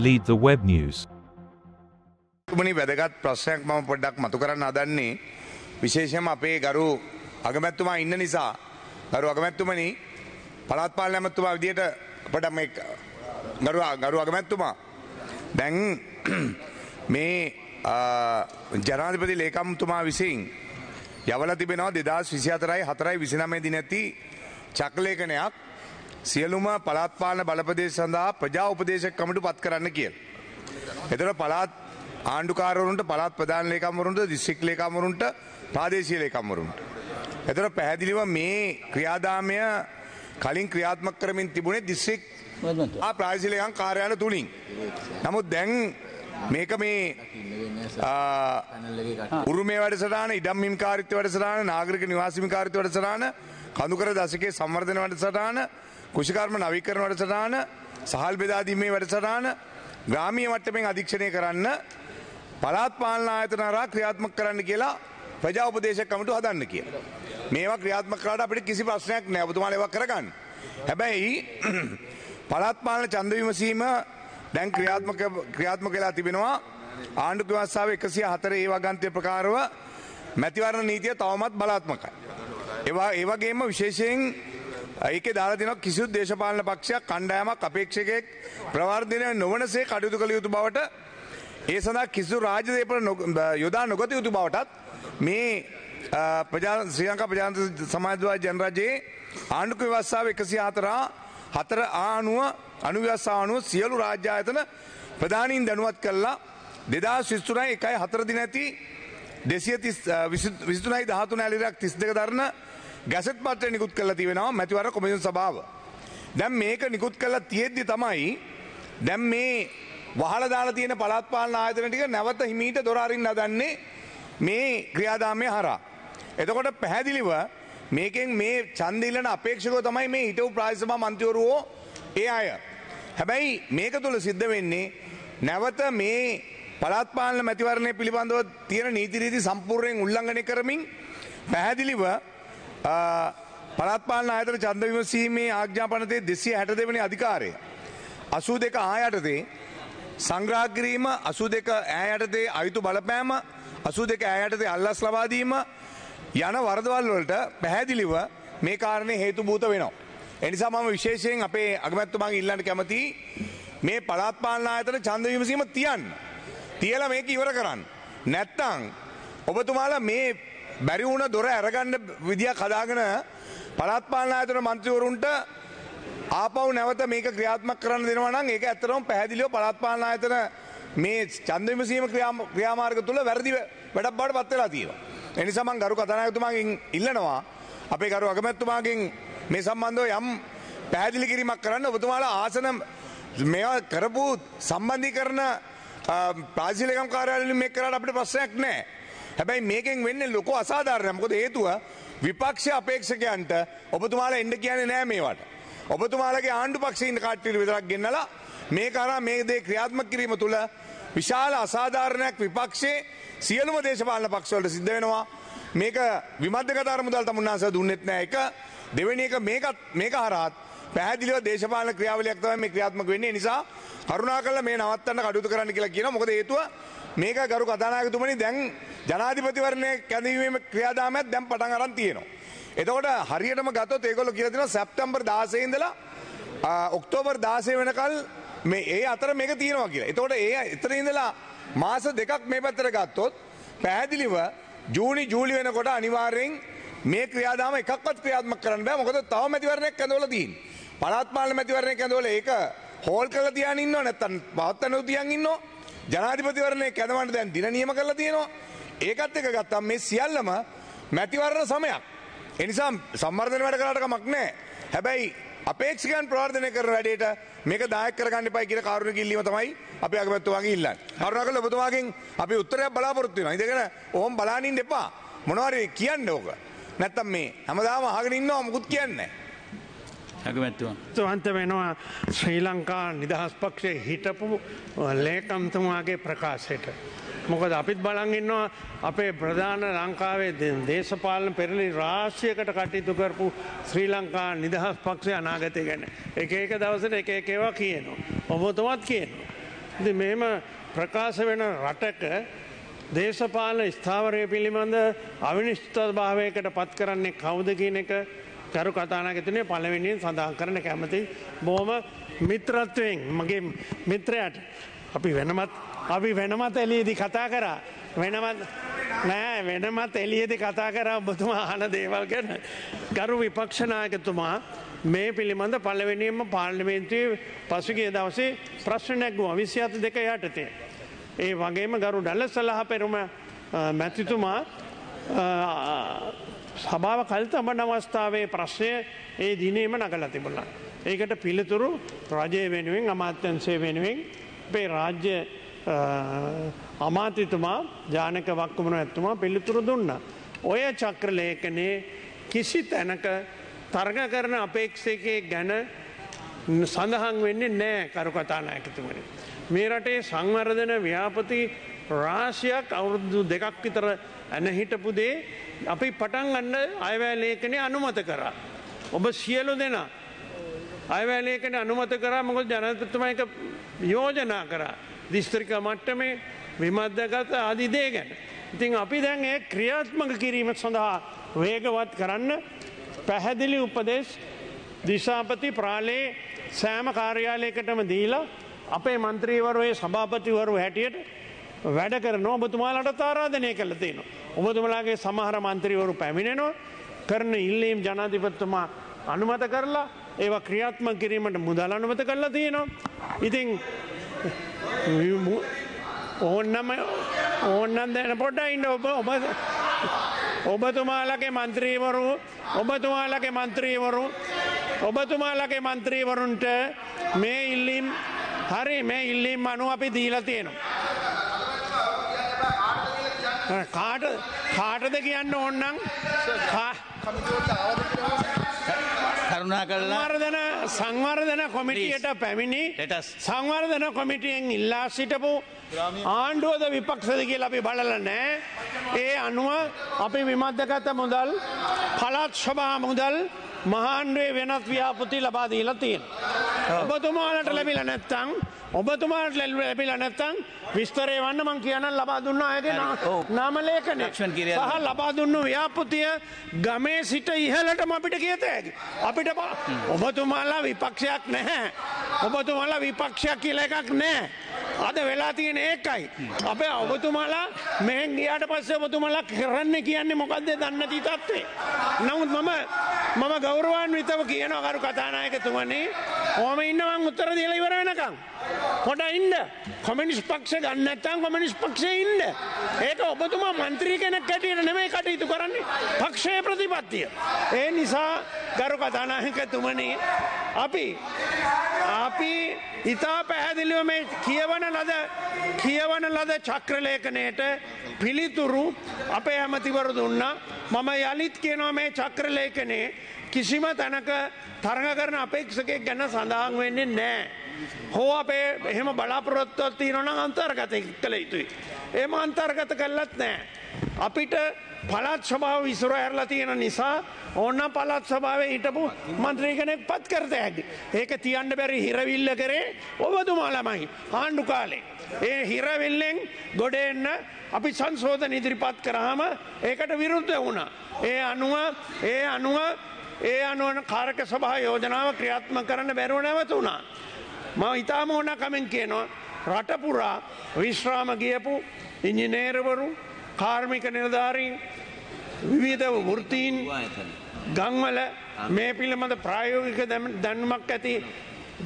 lead the web news. තුමනි වැදගත් ප්‍රශ්නයක් මම පොඩ්ඩක් මතු කරන්න අදන්නේ විශේෂම අපේ ගරු අගමැත්තුමා ඉන්න නිසා. ගරු අගමැත්තුමනි පළත්පාල ඇමත්තුමා විදියට පට මේ ගරු ගරු අගමැත්තුමා. දැන් මේ ජනාධිපති ලේකම්තුමා විසින් යවල තිබෙනවා දෙදස් විසි අතරයි හතරයි විසිනමේ දිනැති චක්ලේකනයක් සියලුම පළත්පාලන බලපදේශ සඳහා ප්‍රජා උපදේශක කමටු පත් කරන්න කියල්. එතර පළාත් ආණ්ඩුකාරවරුන්ට පළත් ප්‍රධාන ලේකම්වරුන්ට දිස්සික් ලේකම්වරුන්ට ප්‍රාදේශීය ලේකම්වරුන්ට. එතර පැහැදිලිව මේ ක්‍රියාදාමය කලින් ක්‍රියාත්මක කරමින් තිබුණේ දිස්සික් ප්‍රාශිලයන් කාරයාල තුළින්. නමුත් දැන් මේක මේ උරුමේ වැඩසටාන ඉඩම් හිමිකාරිත්ව වැඩසටාන නාගරික නිවාසිමිකාරිත්ව වැඩසටාන කඳුකර දශකයේ සංවර්ධන වැඩසටාන කුෂිකර්ම නවීකරණ වැඩසටාන සහල් බෙදාදීමේ වැඩසටාන ග්‍රාමීය මට්ටමින් අධීක්ෂණය කරන්න පළාත් පාලන ආයතන හරහා ක්‍රියාත්මක කරන්න කියලා ප්‍රජා උපදේශක කමිටුව හදන්න කියලා. මේවා ක්‍රියාත්මක කරලා අපිට කිසි ප්‍රශ්නයක් නැහැ. ඔබතුමාලා ඒවා කරගන්න. හැබැයි පළාත් පාලන ඡන්ද විමසීම දැන් ක්‍රියාත්මක ක්‍රියාත්මක වෙලා තිබෙනවා. ආණ්ඩුක ව්‍යවස්ථාව 104 ඒ වගන්ත්‍ය ප්‍රකාරව මැතිවරණ නීතිය තවමත් බලාත්මකයි. ඒවා ඒ වගේම විශේෂයෙන් ඒකේ දාලා දෙනවා කිසිදු දේශපාලන පක්ෂයක් කණ්ඩායමක් අපේක්ෂකයෙක් ප්‍රවර්ධනය නොවනසේ කටයුතු කළ යුතු බවට ඒ සඳහා කිසිදු රාජ්‍ය දේපල යොදා නොගත යුතු බවටත් මේ ශ්‍රී ලංකා ප්‍රජාතන්ත්‍ර සමාජවාදී ජනරජයේ ආණ්ඩුක ව්‍යවස්ථාව 104 හතර ආණුව අනුව්‍යවස්ථාව අනුව සියලු රාජ්‍ය ආයතන ප්‍රධානීන් දැනුවත් කළා. 2023 එකයි හතර දින ඇති 230 23යි 13 ඇලිරක් 32 දරන ගැසට් පත්‍රය නිකුත් කරලා තියෙනවා මැතිවරණ කොමිෂන් සභාව. දැන් මේක නිකුත් කරලා තියෙද්දි තමයි දැන් මේ වහලා දාලා තියෙන පළාත් පාලන ආයතන ටික නැවත හිමීට දොර අරින්න හදන්නේ මේ ක්‍රියාදාමය හරහා. එතකොට පැහැදිලිව මේකෙන් මේ ඡන්ද ඉල්ලන අපේක්ෂකව තමයි මේ හිටපු ප්‍රාදේශ සභා මන්ත්‍රීවරු ඒ අය. හැබැයි මේක තුල සිද්ධ වෙන්නේ නැවත මේ පළාත් පාලන මැතිවරණය පිළිබඳව තියෙන නීති රීති සම්පූර්ණයෙන් උල්ලංඝනය කරමින් පැහැදිලිව පළත්පාලන ආයතන ඡන්ද විමසීමේ ආඥාපනතේ 260 වෙනි අධිකාරය 82 ආ යටතේ සංග්‍රහ කිරීම 82 ඈ යටතේ අයුතු බලපෑම 82 ඈ යටතේ අල්ලස් ලබා දීම යන වරදවල් වලට පැහැදිලිව මේ කාරණේ හේතුභූත වෙනවා. ඒ නිසා මම විශේෂයෙන් අපේ අගමැතිතුමාගෙන් ඉල්ලන්න කැමතියි මේ පළාත් පාලන ආයතන ඡන්ද විමසීම තියන්න. තියලා මේක ඉවර කරන්න. නැත්තම් ඔබතුමාලා මේ බැරි වුණ දොර ඇරගන්න විදියක් හදාගෙන පළාත් පාලන ආයතන මන්ත්‍රීවරුන්ට ආපහු නැවත මේක ක්‍රියාත්මක කරන්න දෙනවා නම් ඒක ඇත්තටම පැහැදිලිව පළාත් පාලන ආයතන මේ ඡන්ද විමසීම ක්‍රියාමාර්ග තුල වැරදි වැඩක් බවට පත් වෙලා තියෙනවා. ඒ නිසා මම ගරු කතානායකතුමාගෙන් ඉල්ලනවා අපේ ගරු අගමැතිතුමාගෙන් මේ සම්බන්ධව යම් පැහැදිලි කිරීමක් කරන්න ඔබතුමාලා ආසන මේවා කරපු සම්බන්ධීකරණ ප්‍රාදේශීය කාර්යාලවලින් මේක කරාට අපිට ප්‍රශ්නයක් නැහැ. හැබැයි මේකෙන් වෙන්නේ ලොකු අසාධාරණයක්. මොකද හේතුව විපක්ෂ අපේක්ෂකයන්ට ඔබතුමාලා එන්න කියන්නේ නැහැ මේවට. ඔබතුමාලගේ ආණ්ඩු පක්ෂයේ ඉන්න කට්ටිය විතරක් ගෙන්නලා මේ කරා මේ දේ ක්‍රියාත්මක කිරීම තුළ විශාල අසාධාරණයක් විපක්ෂයේ සියලුම දේශපාලන පක්ෂවලට සිද්ධ වෙනවා. මේක විමධ්‍යගත අරමුදල් තමුන්නාස දුන්නෙත් නෑ එක දෙවෙනි එක මේකත් මේක හරහත් පැහැදිලිව දේශපාලන ක්‍රියාවලියක් තමයි මේ ක්‍රියාත්මක වෙන්නේ නිසා කරුණාකරලා මේ නවත්තන්න කටයුතු කරන්න කියලා කියනවා. මොකද හේතුව මේක ගරු කතානායකතුමනි දැන් ජනාධිපතිවරණය කැඳවීමේ ක්‍රියාදාමයක් දැන් පටන් අරන් තියෙනවා. එතකොට හරියටම ගත්තොත් ඒගොල්ලෝ කියලා තියෙනවා සැප්තැම්බර් 16 ඉඳලා ඔක්තෝබර් 16 වෙනකල් මේ ඒ අතර මේක තියෙනවා කියලා. එතකොට ඒ එතන ඉඳලා මාස දෙකක් මේ පැත්තට ගත්තොත් පැහැදිලිව ජූනි ජූලි වෙනකොට අනිවාර්යෙන් මේ ක්‍රියාදාම එකක්වත් ක්‍රියාත්මක කරන්න බෑ. මොකද තව මැතිවරණයක් ඇඳවලා තියෙන්නේ. පළාත් පාලන මැතිවරණයක් ඇඳවලා ඒක හෝල් කරලා තියාගෙන ඉන්නව නැත්තම් පවත්වන්න තියන් ඉන්නව. ජනාධිපතිවරණය කැඳවන්න දැන් දින නියම කරලා තියෙනවා. ඒකත් එක ගත්තම් මේ සියල්ලම මැතිවරණ සමයක්. එනිසා සම්වර්ධන වැඩ කරාට කමක් නැහැ. හැබැයි අපේක්ෂකයන් ප්‍රවර්ධනය කරන වැඩේට මේක දායක කරගන්න එපයි කියන කාරුණික ඉල්ලීම තමයි අපි අගමැතිතුමාගෙන් ඉල්ලන්නේ. කරුණාකරලා ඔබතුමාගෙන් අපි උත්තරයක් බලාපොරොත්තු වෙනවා. ඉඳගෙන ඔහොම බලාගෙන ඉන්න එපා. මොනවාරි කියන්න ඕක. නැත්තම් මේ හැමදාම අහගෙන ඉන්නවා මුකුත් කියන්නේ නැහැ. ඇගමැත්තුවා. තුවන්ත වෙනවා ශ්‍රී ලංකා නිදහස් පක්ෂය හිටපු ලේකම්තුමාගේ ප්‍රකාශයට. මොකද අපිත් බලංගන්නවා අපේ ප්‍රධාන ලංකාවේ දේශපාලන පෙරලි රාශ්‍යයකට කටයුතු කරපු ශ්‍රී ලංකා නිදහස් පක්ෂය අනාගතය ගැන. එක ඒක දවසට එක එකේවා කියනවා. ඔබතුමත් කියනවා. ඉති මෙම ප්‍රකාශ වෙන රටක දේශපාලන ස්ථාවරය පිළිබඳ අවිනිශ්ත භාවයකට පත් කරන්නේ කවුද කියන එක කරු කතානාගතනය පලවෙනින් සඳහන් කරන කැමති බෝම මිත්‍රත්වයෙන් මගේ මිත්‍රයට අපි වෙනමත් අපි වෙනමත් එලියේදි කතා කරා. වෙනමත් නෑ වෙනමත් එලියේදි කතා කරා ඔබතුමා අහන දේවල් ගැන. ගරු විපක්ෂනායකතුමා මේ පිළිබඳ පලවෙනියම පාර්ලිමේන්තුවේ පසුගිය දවසේ ප්‍රශ්නයක් විසි අත දෙක යටතේ. ඒ වගේම ගරු ඩල්ල සලහ පෙරුම මැතිතුමා සභාව කල්තමන අවස්ථාවේ ප්‍රශ්නය ඒ දිනේම නගල තිබුණා. ඒකට පිළිතුරු රජය වෙනුවෙන් අමාත්‍යන්සේ වෙනුවෙන් අපේ රාජ්‍ය අමාතිතුමා ජානක වක්කමන ඇත්තුමා පිළිතුරු දුන්න. ඔය චක්‍රලේඛනයේ කිසි තැනක තර්ග කරන අපේක්ෂකය ගැන සඳහන් වෙන්නේ නෑ කරුකතානායකතුමනි. මේ රටේ සංවර්ධන ව්‍යාපති රාශයක් අවුරුදු දෙකක් විතර ඇන හිටපුදේ අපි පටන් ගන්න අයවැලේකන අනුමත කරා. ඔබ සියලු දෙනා අයවැලේකන අනුමත කරා මොකද ජනතතුම එක යෝජනා කරා දිස්ත්‍රික මට්ටමේ විමධගත ආදිදේ ගැන. ඉතින් අපි දැන් ඒ ක්‍රියාත්මක කිරීම සඳහා වේගවත් කරන්න පැහැදිලි උපදෙස් දිසාපති ප්‍රාලේ සෑම කාර්යාලයකටම දීලා අපේ මන්ත්‍රීවරුවේ සභාපතිවරු හැටියට වැඩ කරන ඔබතුමාලට තාරාධනය කළ තියෙනවා. ඔබතුමලාගේ සමහර මන්ත්‍රීවරු පැමිණෙනවා කරන ඉල්ලීම් ජනාධිපත්තුමා අනුමත කරලා ඒවා ක්‍රියාත්ම කිරීමට මුදල් අනුමත කරලා තියෙනවා. ඉතිං ඕන්නම ඕන්නන් දැන පොඩ්ඩ ඉන්න ඔබ ඔබ ඔබතුමාලගේ මන්ත්‍රීවරු ඔබතුමාලගේ මන්ත්‍රීවරු ඔබතුමාලගේ මන්ත්‍රීවරුන්ට මේ ඉල්ලීම් හරි මේ ඉල්ලීම් අනු අපි දීලා තියෙනවා. කාට කාටද කියන්න ඕන්නම් කරුණා කල්ලා සංවර්ධන සංවර්ධන කොමිටියට පැමිණි සංවර්ධන කොමිටියෙන් ඉල්ලා සිටපු ආණ්ඩුවද විපක්ෂද කියල අපි බලල නෑ ඒ අනුව අපි විමධගත මුදල් පළත් ශභා මුදල් මහන්ඩුවේ වෙනත් ව්‍යාපති ලබාදීලා තියෙන. ඔබතුමාලට ලැබිල නැත්තං ඔබතුමාට ලැල් ලැබිල නැත්තං විස්තරය වන්න මං කියන්න ලබා දුන්න අයගේ නාමලේකන සහ ලබා දුන්න ව්‍යාපතිය ගමේ සිට ඉහලටම අපිට කියත ඇකි. අපිට ඔබතුමාලා විපක්ෂයක් නැහැ. ඔබතුමාලා විපක්ෂයක් කියල එකක් නෑ. අද වෙලා තියෙන ඒකයි. අපේ ඔබතුමාලා මෙහෙන් ගියාට පස්සේ ඔබතුමාලා කරන්න කියන්නේ මොකක්ද දන්න තීතත්වේ. නමුත් මම මම ගෞරවාන් විතව කියන කරු කතානායකතුමනේ ඕම ඉන්නවන් උත්තර දිල ඉවර වෙනකම්. පොඩ ඉන්න කොමිනිස් පක්ෂ ගන්නත්තන් කොමිනිස් පක්ෂය ඉන්න. ඒක ඔබතුමා මන්ත්‍රී කෙනෙක් කැටියට නෙමේ කටයුතු කරන්නේ පක්ෂය ප්‍රතිපත්තිය. ඒ නිසා ගරු කතානායකතුමනේ අපි අපි ඉතා පැහැදිලිව මේ කියවන ලද කියවන ලද චක්‍රලේඛනයට පිළිතුරු අපේ ඇමතිවරු දුන්න මම යළිත් කියනවා මේ චක්‍රලේඛනේ කිසිම තැනක තරඟ කරන අපේක්ෂකෙක් ගැන සඳහන් වෙන්නේ නෑ. හෝ අපේ එහෙම බලාපොරොත්තුවත් තියෙනවන අන්තර්ගත කළ යුතුයි. ඒම අන්තර්ගත කල්ලත් නෑ. අපිට පළත් ස්වභාව විසුර ඇරලා තියෙන නිසා ඕන්න පළත් ස්වභාව හිටපු මන්ත්‍රී කෙනෙක් පත් කරත හැකි. ඒක තියන්න බැරි හිරවිල්ල කරේ ඔබතුමාලමයි ආණ්ඩු කාලේ. ඒ හිරවිල්ලෙන් ගොඩෙන්න අපි සංශෝධන ඉදිරිපත් කරාම ඒකට විරුද්ධ වුණා. ඒ අනුව ඒ අනුව ඒ අනුවන කාරක සභා යෝජනාව ක්‍රියාත්ම කරන්න බැරුව නැවත වුණා. ම ඉතාම ඕන කමෙන් කියනවා රටපුරා විශ්‍රාම ගියපු ඉංජිනේරවරු කාර්මික නිලධාරීන් විවිධ වෘතීන් ගංවල මේ පිළිබඳ ප්‍රායෝගික දැන්මක් ඇති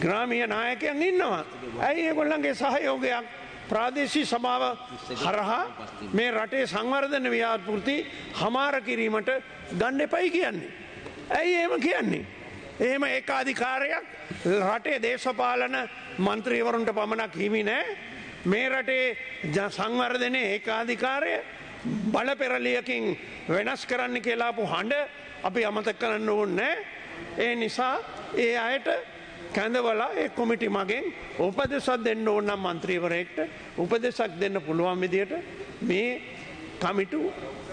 ග්‍රාමිය නායකයන් ඉන්නවා. ඇයි ඒගොල්ලන්ගේ සහයෝගයක් ප්‍රාදේශී සභාව හරහා මේ රටේ සංවර්ධන ව්‍යාපෘති හමාර කිරීමට ගණ්ඩ එපයි කියන්නේ. ඇයි ඒම කියන්නේ. එහෙම ඒකාධිකාරයක් රටේ දේශපාලන මන්ත්‍රීවරුන්ට පමණක් හිමි නෑ මේ රටේ සංවර්ධනය ඒකාධිකාරය බල පෙරලියකින් වෙනස් කරන්න කියලාපු හඬ අපි අමතක කරන්න ඕන්නෑ ඒ නිසා ඒ අයට කැඳවලා ඒ කොමිටි මගෙන් උපදෙසක් දෙන්න ඕන්නම් මන්ත්‍රීවරයෙක්ට උපදෙසක් දෙන්න පුළුවන් විදියට මේ කමිටු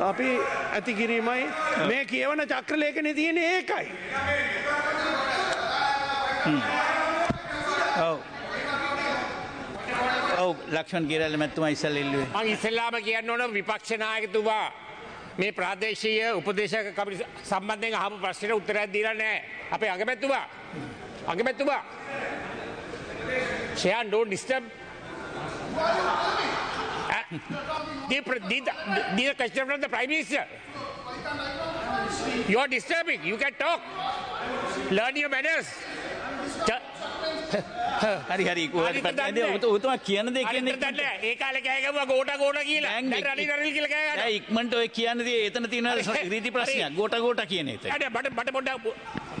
අපි ඇතිකිරීමයි මේ කියවන චක්‍රලේඛන තියෙන ඒකයි. ඔව්. ඔව් ලක්ෂන් කියරල්ල මැත්තුම ඉසල් එල්ලුවේ මං ඉස්සෙල්ලාම කියන්න ඕන විපක්ෂනායකතුවා මේ ප්‍රාදේශීය උපදේශක කමිටු සම්බන්ධයෙන් අහපු ප්‍රශ්නයට උත්තරයක් දීලා නැහැ. අපේ අගමැතිතුමා අගමැතිතුමා Shayan, don't disturb. Uh, the, the, the, the question from the Prime Minister. You are disturbing. You can talk. Learn your manners. Ch- හරි හරි. උතුමා කියන දේ කියන්නේ. ඒ කාලේ කෑ ගැව්වා ගෝට ගෝට කියලා. දැන් රනිල් රනිල් කියලා කෑ ගන්නවා. ඉක්මට ඔය කියන්න දේ එතන තියෙන. රීති ප්‍රශ්නයක් ගෝට ගෝට කියන එක අඩ මට මට පොඩ්ඩක්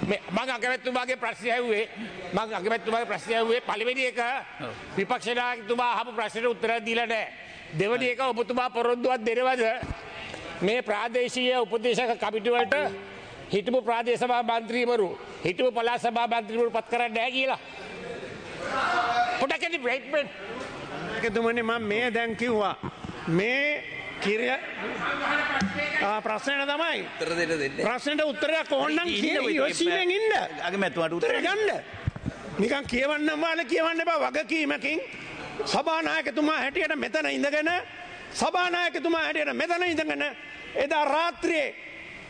මේ මං අගමැතිතුමාගේ ප්‍රශ්නය ඇහුවේ මං අගමැතිතුමාගේ ප්‍රශ්නය ඇහුවේ පළවෙනි එක විපක්ෂ නායකතුමා අහපු ප්‍රශ්නෙට උත්තර දීලා නැහැ. දෙවෙනි එක ඔබතුමා පොරොන්දුවක් දෙනවද මේ ප්‍රාදේශීය උපදේශක කමිටු වලට හිටපු ප්‍රාදේශ සභා මන්ත්‍රීවරු හිටපු පළාත් සභා මන්ත්‍රීවරු පත් කරන්නේ නැහැ කියලා. එන්න බ්‍රේක් බ්‍රේක් එකතුමනි මම මේ දැන් කිව්වා. මේ කිරිය ආ, ප්‍රශ්නයට තමයි. ප්‍රශ්නට උත්තරයක් ඕන්නම් යොසීමෙන් ඉන්න අගමැත්තුමට උත්තර ගන්න. නිකන් කියවන්න වාල කියවන්න බා වගකීමකින්. සභානායකතුමා හැටියට මෙතන ඉඳගෙන සභානායකතුමා හැටියට මෙතන ඉඳගෙන එදා රාත්‍රියේ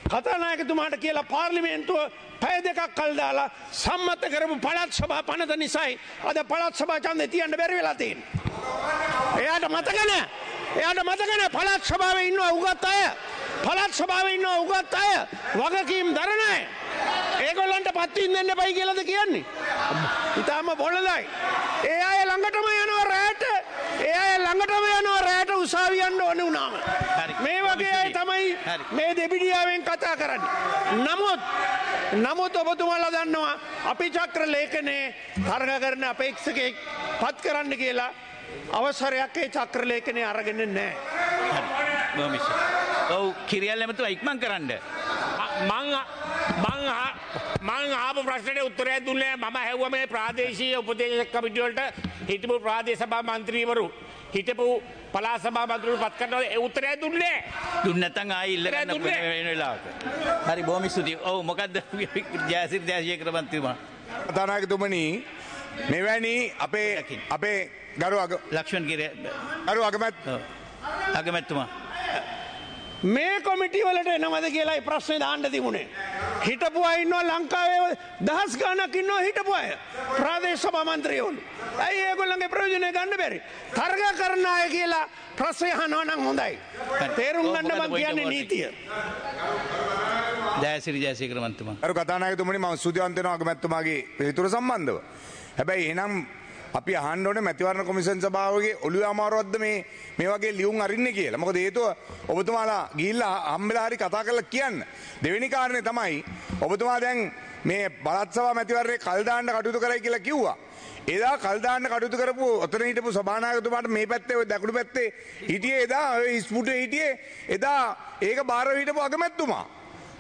කතානායකතුමාට කියලා පාර්ලිමේන්තුව පැය දෙකක් කල් දාලා සම්මත කරපු පළත් සභා පනත නිසයි අද පළත් සභා ඡන්දේ තියන්න බැරි වෙලා තියෙන්නේ. එයාට මතක නෑ. එයාට මතක නෑ පළත් සභාවේ ඉන්නවා උගත් අය. පළත් සභාවේ ඉන්නවා උගත් අය. වගකීම් දරන අය. ඒගොල්ලන්ට පත්වීම් දෙන්න එපයි කියලාද කියන්නේ? ඉතාලම බොළඳයි. ඒ අය ළඟටම යනවා රැට. ඒ අය ළඟටම යනවා රැට උසාවි යන්න ඕනේ වුණාම. මේ වගේ අය තමයි. මේ දෙබිඩියාවෙන් කතා කරන්නේ. නමුත් නමුත් ඔබතුමාලා දන්නවා අපි චක්‍ර ලේඛනයේ තරග කරන අපේක්ෂකෙක් පත් කරන්න කියලා අවසරයක් ඒ චක්‍ර ලේඛනය අරගෙන නෑ. බොමිස ඔව් කිරියල් ඇමතුවා ඉක්මන් කරන්න මං මං මං ආපු ප්‍රශ්නයට උත්තරයක් දුන්නේ නැහැ. මම හැව්වා මේ ප්‍රාදේශීය උපදේශක කමිටුව වලට හිටපු ප්‍රාදේශ සභා මන්ත්‍රීවරු හිටපු පළාත් සභා මන්ත්‍රීවරු පත් කරනවා. ඒ උත්තරයක් දුන්නේ. දුන්නතන් ආයි ඉල්ලගන්න දුන්නේ. වෙන වෙලාවට හරි බොහොම ස්තුතියි. ඔව් මොකද්ද? ජයසිරි ජයශේඛර මන්ත්‍රීතුමා කතානායකතුමනි මෙවැනි අපේ අපේ ගරු අග ලක්ෂ්මන් කිරිය ගරු අගමැත් අගමැත්තුමා. මේ කොමිටිවලට එනවද කියලායි ප්‍රශ්නය දාන්න තිබුණේ. හිටපු අය ඉන්නවා ලංකාවේ දහස් ගානක් ඉන්නවා හිටපු අය ප්‍රාදේශ සභා මන්ත්‍රීවරු. ඇයි ඒගොල්ලන්ගේ ප්‍රයෝජනය ගන්න බැරි. තරග කරන අය කියලා ප්‍රශ්නය අහනවා නම් හොඳයි. තේරුම් ගන්න මොකද මං පොයින්ට කියන්නේ? නීතිය. ජයසිරි ජයශේඛර මන්ත්‍රීතුමා අරු කතානායකතුමනි මම ස්තුතිවන්ත වෙනවා අගමැතිතුමාගේ පිළිතුර සම්බන්ධව. හැබැයි එහෙනම් අපි අහන්න ඕනේ මැතිවරණ කොමිෂන් සභාවගේ ඔළුවේ අමාරුවක්ද මේ මේ වගේ ලියුම් අරින්නේ කියලා. මොකද හේතුව ඔබතුමාලා ගිහිල්ලා හම්බෙලා හරි කතා කරලා කියන්න. දෙවෙනි කාරණේ තමයි ඔබතුමා දැන් මේ බලත් සභා මැතිවරණේ කල් දාන්න කටයුතු කරයි කියලා කිව්වා. එදා කල්දාන්න කටයුතු කරපු ඔතන හිටපු සභානායකතුමාට මේ පැත්තේ ඔය දකුණු පැත්තේ හිටියේ එදා ඔය ඉස්පුටේ හිටියේ එදා ඒක බාර හිටපු අගමැතිතුමා.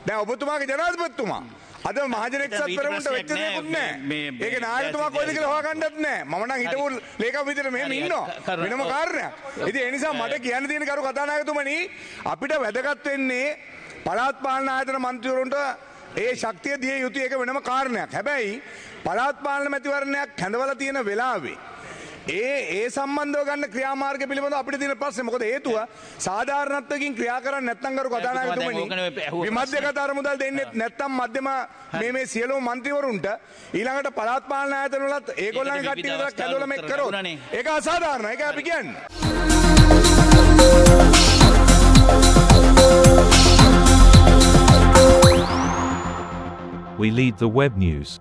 දැන් ඔබතුමාගේ ජනාධිපතිතුමා. අද මහජනෙක්සත් ඊට පෙරමුණට වෙච්ච ප්‍රශ්නයක් දෙයක්වත් නෑ. නෑ. මේ- මේ- ඒක නායකතුමා කොයිද කියලා හොයාගන්නත් නෑ. මම නම් හිටපු ලේකම් විදිහට මෙහෙම ඉන්නවා. වෙනම. කාරණයක්. ඉතින් ඒ නිසා මට කියන්න තියෙන කරු කතානායකතුමනි අපිට වැදගත් වෙන්නේ පළාත් පාලන ආයතන මන්ත්‍රීවරුන්ට ඒ ශක්තිය දිය යුතු ඒක වෙනම කාරණයක්. හැබැයි පළාත් පාලන මැතිවරණයක් හැඳවලා තියෙන වෙලාවේ ඒ ඒ සම්බන්ධව ගන්න ක්‍රියාමාර්ග පිළිබඳව අපිට තියෙන ප්‍රශ්නේ. මොකද හේතුව සාධාරණත්වකින් ක්‍රියා කරන්නේ නැත්නම් අර කතානායකතුමනි විමධ්‍යගත අරමුදල් දෙන්නේ නැත්නම් මැදම මේ මේ සියලුම മന്ത്രിවරුන්ට ඊළඟට පළාත් පාලන ආයතන වලත් ඒගොල්ලන්ගේ කට්ටිය විතරක් ඇදලා මේක කරොත් ඒක අසාධාරණයි. ඒක අපි කියන්නේ. We lead the web news.